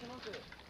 します。